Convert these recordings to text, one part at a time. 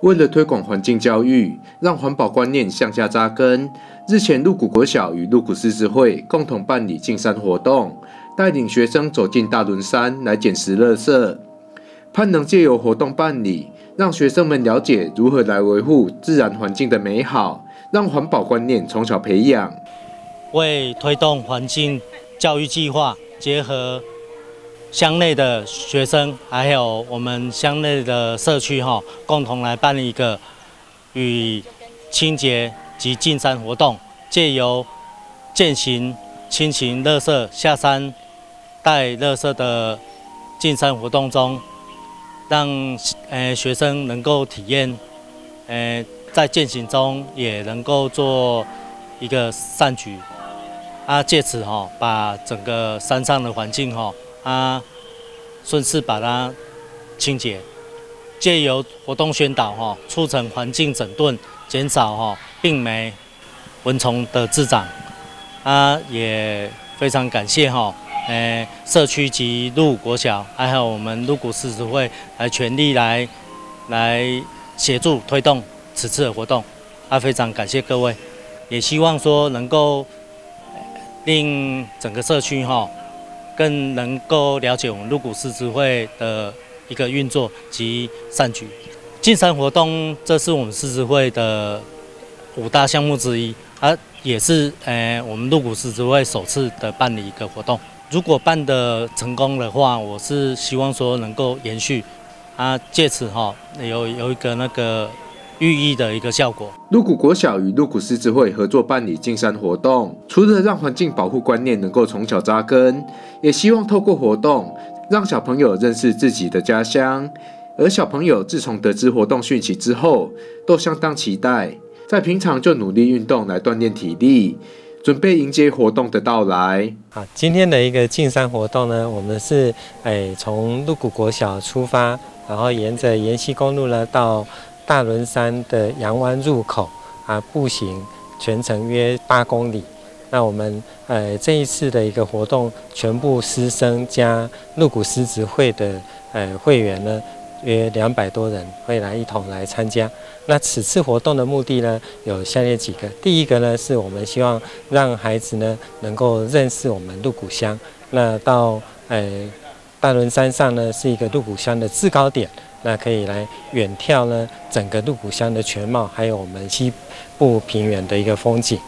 为了推广环境教育，让环保观念向下扎根，日前鹿谷国小与鹿谷狮子会共同办理进山活动，带领学生走进大轮山来捡拾垃圾，盼能借由活动办理，让学生们了解如何来维护自然环境的美好，让环保观念从小培养。为推动环境教育计划，结合。乡内的学生，还有我们乡内的社区哈，共同来办一个与清洁及进山活动，借由践行亲情乐色下山带乐色的进山活动中，让呃学生能够体验，呃在践行中也能够做一个善举，啊借此哈把整个山上的环境哈。啊，顺势把它清洁，借由活动宣导哈，促成环境整顿，减少哈病媒、蚊虫的滋长。啊，也非常感谢哈，诶，社区及鹿国小，还有我们鹿谷市子会来全力来来协助推动此次的活动。啊，非常感谢各位，也希望说能够令整个社区哈。更能够了解我们鹿谷狮子会的一个运作及善举。进山活动，这是我们狮子会的五大项目之一，而也是呃我们鹿谷狮子会首次的办理一个活动。如果办的成功的话，我是希望说能够延续，啊，借此哈有有一个那个。寓意的一个效果。鹿谷国小与鹿谷狮子会合作办理进山活动，除了让环境保护观念能够从小扎根，也希望透过活动让小朋友认识自己的家乡。而小朋友自从得知活动讯息之后，都相当期待，在平常就努力运动来锻炼体力，准备迎接活动的到来。好，今天的一个进山活动呢，我们是诶从鹿谷国小出发，然后沿着沿溪公路呢到。大轮山的阳湾入口啊，步行全程约八公里。那我们呃这一次的一个活动，全部师生加鹿谷狮子会的呃会员呢，约两百多人会来一同来参加。那此次活动的目的呢，有下列几个。第一个呢，是我们希望让孩子呢能够认识我们鹿谷乡。那到呃大轮山上呢，是一个鹿谷乡的制高点。那可以来远眺呢，整个鹿谷乡的全貌，还有我们西部平原的一个风景。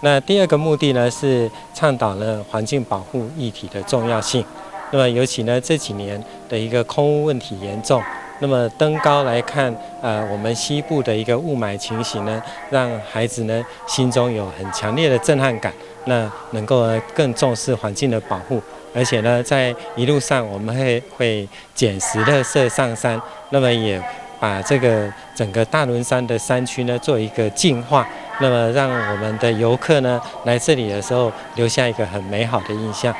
那第二个目的呢，是倡导了环境保护议题的重要性。那么尤其呢这几年的一个空污问题严重，那么登高来看，呃，我们西部的一个雾霾情形呢，让孩子呢心中有很强烈的震撼感，那能够更重视环境的保护。而且呢，在一路上我们会会捡拾垃圾上山，那么也把这个整个大轮山的山区呢做一个净化，那么让我们的游客呢来这里的时候留下一个很美好的印象。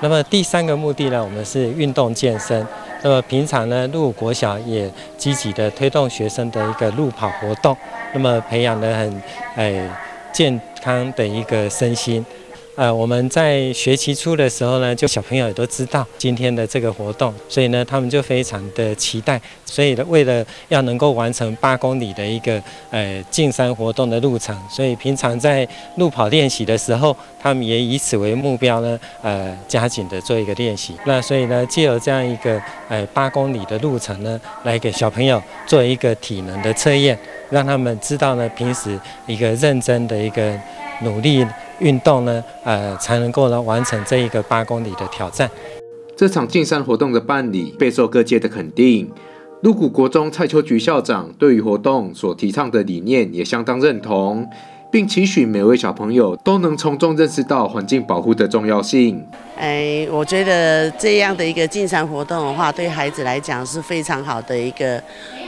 那么第三个目的呢，我们是运动健身。那么平常呢，路国小也积极的推动学生的一个路跑活动，那么培养的很诶健康的一个身心。呃，我们在学期初的时候呢，就小朋友也都知道今天的这个活动，所以呢，他们就非常的期待。所以呢，为了要能够完成八公里的一个呃进山活动的路程，所以平常在路跑练习的时候，他们也以此为目标呢，呃，加紧的做一个练习。那所以呢，借由这样一个呃八公里的路程呢，来给小朋友做一个体能的测验，让他们知道呢，平时一个认真的一个努力。运动呢，呃，才能够呢完成这一个八公里的挑战。这场进山活动的办理备受各界的肯定。鹿谷国中蔡秋菊校长对于活动所提倡的理念也相当认同，并期许每位小朋友都能从中认识到环境保护的重要性。哎，我觉得这样的一个进山活动的话，对孩子来讲是非常好的一个。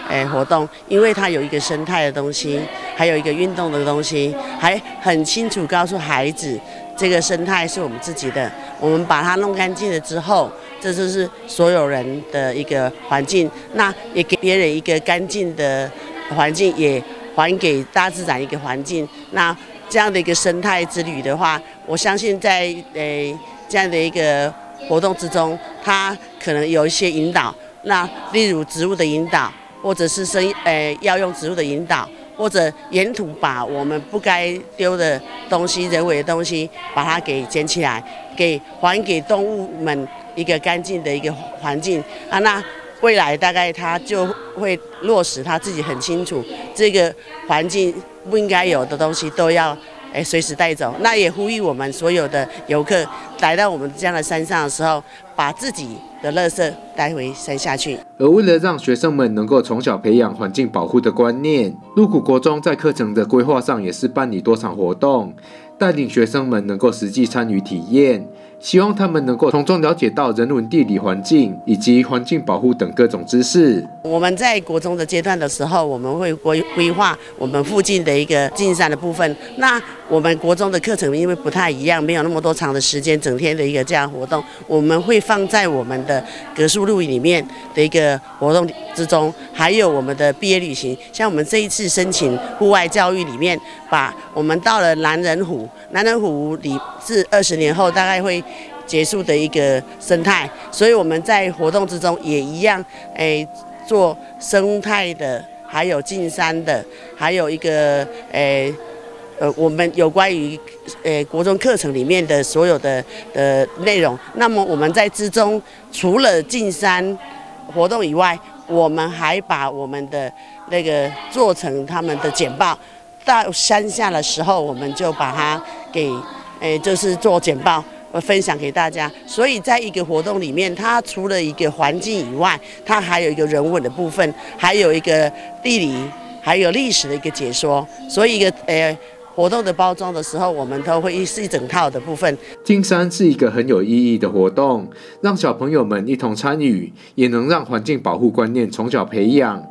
哎，活动，因为它有一个生态的东西，还有一个运动的东西，还很清楚告诉孩子，这个生态是我们自己的，我们把它弄干净了之后，这就是所有人的一个环境，那也给别人一个干净的环境，也还给大自然一个环境。那这样的一个生态之旅的话，我相信在呃这样的一个活动之中，它可能有一些引导，那例如植物的引导。或者是生呃要用植物的引导，或者沿途把我们不该丢的东西、人为的东西，把它给捡起来，给还给动物们一个干净的一个环境啊。那未来大概他就会落实他自己很清楚，这个环境不应该有的东西都要。哎，随时带走。那也呼吁我们所有的游客来到我们这样的山上的时候，把自己的垃圾带回山下去。而为了让学生们能够从小培养环境保护的观念，鹿谷国中在课程的规划上也是办理多场活动，带领学生们能够实际参与体验。希望他们能够从中了解到人文地理环境以及环境保护等各种知识。我们在国中的阶段的时候，我们会规规划我们附近的一个进山的部分。那我们国中的课程因为不太一样，没有那么多长的时间，整天的一个这样活动，我们会放在我们的格数录影里面的一个活动之中，还有我们的毕业旅行。像我们这一次申请户外教育里面，把我们到了南人湖，南人湖里是二十年后大概会。结束的一个生态，所以我们在活动之中也一样，诶，做生态的，还有进山的，还有一个诶，呃，我们有关于诶国中课程里面的所有的的内容。那么我们在之中，除了进山活动以外，我们还把我们的那个做成他们的简报，到山下的时候，我们就把它给诶，就是做简报。我分享给大家，所以在一个活动里面，它除了一个环境以外，它还有一个人文的部分，还有一个地理，还有历史的一个解说。所以一个呃活动的包装的时候，我们都会一是一整套的部分。金山是一个很有意义的活动，让小朋友们一同参与，也能让环境保护观念从小培养。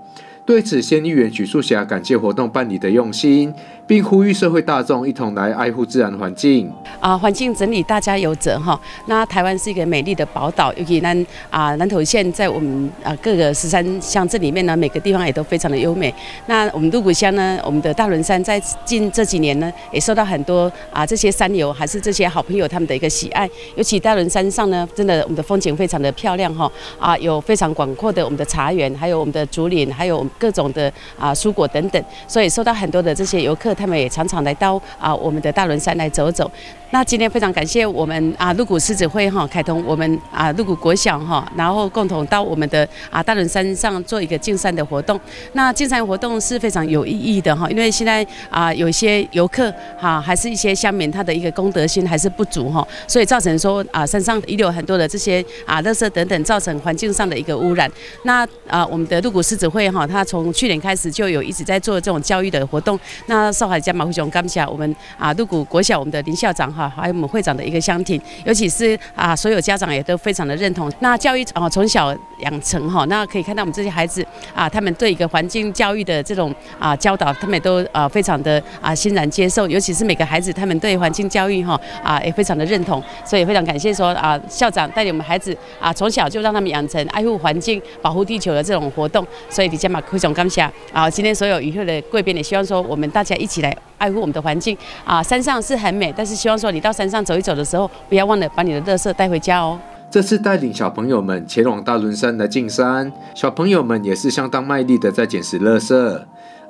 对此，县议员许素霞感谢活动办理的用心，并呼吁社会大众一同来爱护自然环境。啊，环境整理大家有责哈。那台湾是一个美丽的宝岛，尤其南啊南投县在我们啊各个十三乡镇里面呢，每个地方也都非常的优美。那我们鹿谷乡呢，我们的大轮山在近这几年呢，也受到很多啊这些山友还是这些好朋友他们的一个喜爱。尤其大轮山上呢，真的我们的风景非常的漂亮哈。啊，有非常广阔的我们的茶园，还有我们的竹林，还有。各种的啊蔬果等等，所以受到很多的这些游客，他们也常常来到啊我们的大轮山来走走。那今天非常感谢我们啊鹿谷狮子会哈开通我们啊鹿谷国小哈，然后共同到我们的啊大轮山上做一个进山的活动。那进山活动是非常有意义的哈，因为现在啊有一些游客哈，还是一些乡民他的一个公德心还是不足哈，所以造成说啊山上遗留很多的这些啊垃圾等等，造成环境上的一个污染。那啊我们的鹿谷狮子会哈，它从去年开始就有一直在做这种教育的活动。那少海家马会雄刚下我们啊鹿谷国小我们的林校长哈。还有我们会长的一个相挺，尤其是啊，所有家长也都非常的认同。那教育啊，从小养成哈，那可以看到我们这些孩子啊，他们对一个环境教育的这种啊教导，他们都啊非常的啊欣然接受。尤其是每个孩子，他们对环境教育哈啊也非常的认同。所以非常感谢说啊，校长带领我们孩子啊，从小就让他们养成爱护环境、保护地球的这种活动。所以李家马会长刚下啊，今天所有以后的贵宾也希望说，我们大家一起来。爱护我们的环境啊，山上是很美，但是希望说你到山上走一走的时候，不要忘了把你的垃圾带回家哦。这次带领小朋友们前往大轮山来进山，小朋友们也是相当卖力的在捡拾垃圾。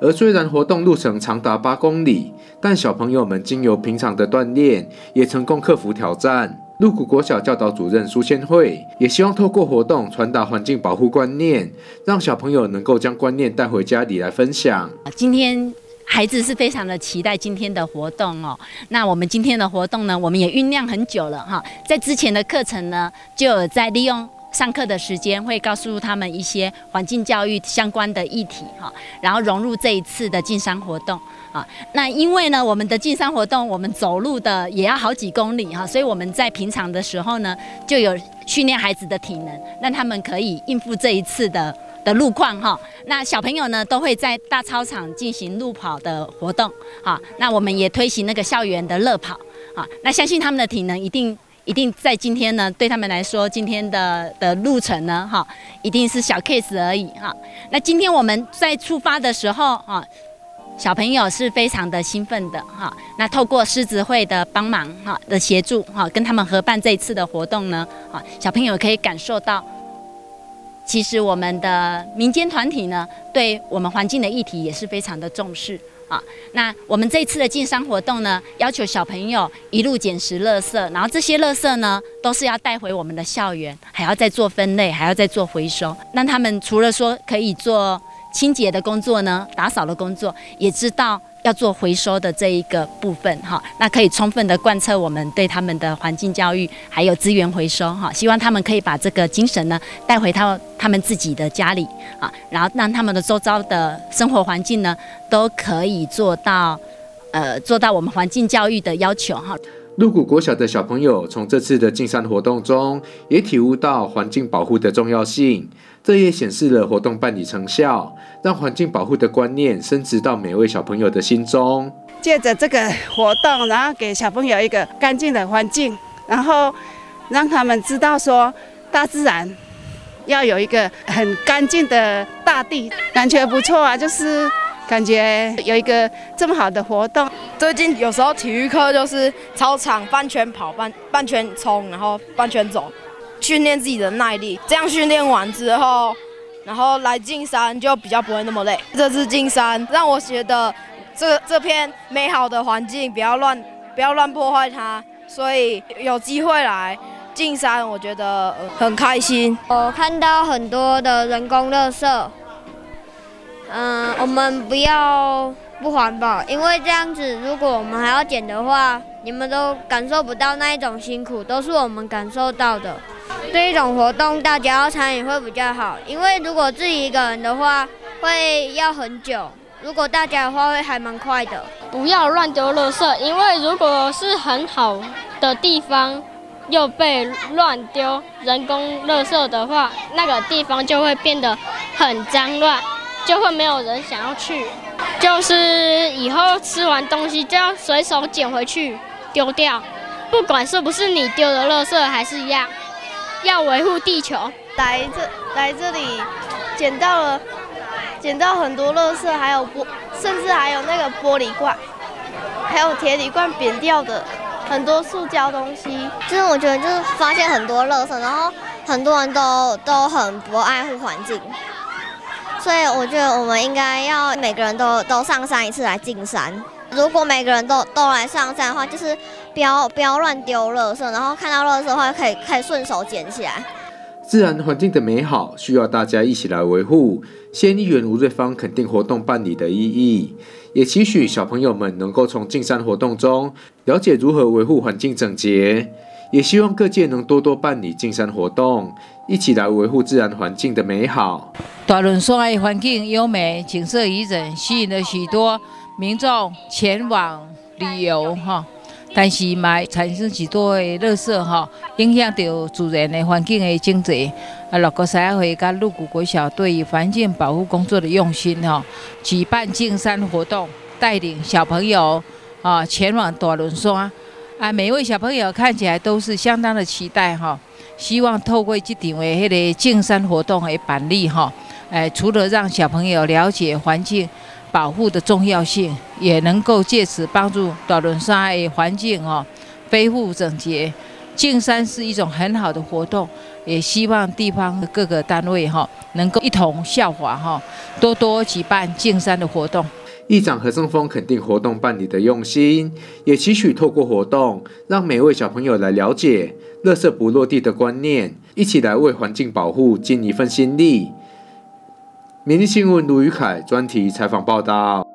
而虽然活动路程长达八公里，但小朋友们经由平常的锻炼，也成功克服挑战。鹿谷国小教导主任苏先惠也希望透过活动传达环境保护观念，让小朋友能够将观念带回家里来分享。今天。孩子是非常的期待今天的活动哦。那我们今天的活动呢，我们也酝酿很久了哈。在之前的课程呢，就有在利用上课的时间，会告诉他们一些环境教育相关的议题哈，然后融入这一次的进山活动啊。那因为呢，我们的进山活动，我们走路的也要好几公里哈，所以我们在平常的时候呢，就有训练孩子的体能，让他们可以应付这一次的。的路况哈，那小朋友呢都会在大操场进行路跑的活动哈，那我们也推行那个校园的乐跑啊，那相信他们的体能一定一定在今天呢，对他们来说今天的的路程呢哈，一定是小 case 而已哈。那今天我们在出发的时候啊，小朋友是非常的兴奋的哈，那透过狮子会的帮忙哈的协助哈，跟他们合办这一次的活动呢啊，小朋友可以感受到。其实我们的民间团体呢，对我们环境的议题也是非常的重视啊。那我们这次的进山活动呢，要求小朋友一路捡拾垃圾，然后这些垃圾呢，都是要带回我们的校园，还要再做分类，还要再做回收。那他们除了说可以做清洁的工作呢，打扫的工作，也知道。要做回收的这一个部分哈，那可以充分的贯彻我们对他们的环境教育，还有资源回收哈。希望他们可以把这个精神呢带回到他们自己的家里啊，然后让他们的周遭的生活环境呢都可以做到，呃，做到我们环境教育的要求哈。鹿谷国小的小朋友从这次的进山活动中，也体悟到环境保护的重要性。这也显示了活动办理成效，让环境保护的观念升值到每位小朋友的心中。借着这个活动，然后给小朋友一个干净的环境，然后让他们知道说，大自然要有一个很干净的大地，感觉不错啊，就是。感觉有一个这么好的活动，最近有时候体育课就是操场半圈跑半半圈冲，然后半圈走，训练自己的耐力。这样训练完之后，然后来进山就比较不会那么累。这次进山让我觉得这这片美好的环境不要乱不要乱破坏它，所以有机会来进山，我觉得很开心。我看到很多的人工垃圾。嗯，我们不要不环保，因为这样子，如果我们还要捡的话，你们都感受不到那一种辛苦，都是我们感受到的。这一种活动大家要参与会比较好，因为如果自己一个人的话，会要很久；如果大家的话，会还蛮快的。不要乱丢垃圾，因为如果是很好的地方又被乱丢人工垃圾的话，那个地方就会变得很脏乱。就会没有人想要去，就是以后吃完东西就要随手捡回去丢掉，不管是不是你丢的垃圾还是一样，要维护地球。来这来这里捡到了，捡到很多垃圾，还有玻，甚至还有那个玻璃罐，还有铁铝罐扁掉的，很多塑胶东西。就是我觉得就是发现很多垃圾，然后很多人都都很不爱护环境。所以我觉得我们应该要每个人都都上山一次来进山。如果每个人都都来上山的话，就是不要不要乱丢垃圾，然后看到垃圾的话可以可以顺手捡起来。自然环境的美好需要大家一起来维护。县议员吴瑞芳肯定活动办理的意义，也期许小朋友们能够从进山活动中了解如何维护环境整洁。也希望各界能多多办理进山活动，一起来维护自然环境的美好。大仑山的环境优美，景色宜人，吸引了许多民众前往旅游哈。但是嘛，产生许多的垃圾哈，影响到自然的环境的经济。啊，六个社会跟鹿谷国小对于环境保护工作的用心哈，举办进山活动，带领小朋友啊前往大仑山。啊，每一位小朋友看起来都是相当的期待哈，希望透过这场的迄个进山活动的办理哈，哎，除了让小朋友了解环境保护的重要性，也能够借此帮助大伦山的环境哦恢复整洁。进山是一种很好的活动，也希望地方的各个单位哈能够一同效法哈，多多举办进山的活动。议长何正峰肯定活动办理的用心，也期许透过活动，让每位小朋友来了解“垃圾不落地”的观念，一起来为环境保护尽一份心力。《明日新闻》卢宇凯专题采访报道。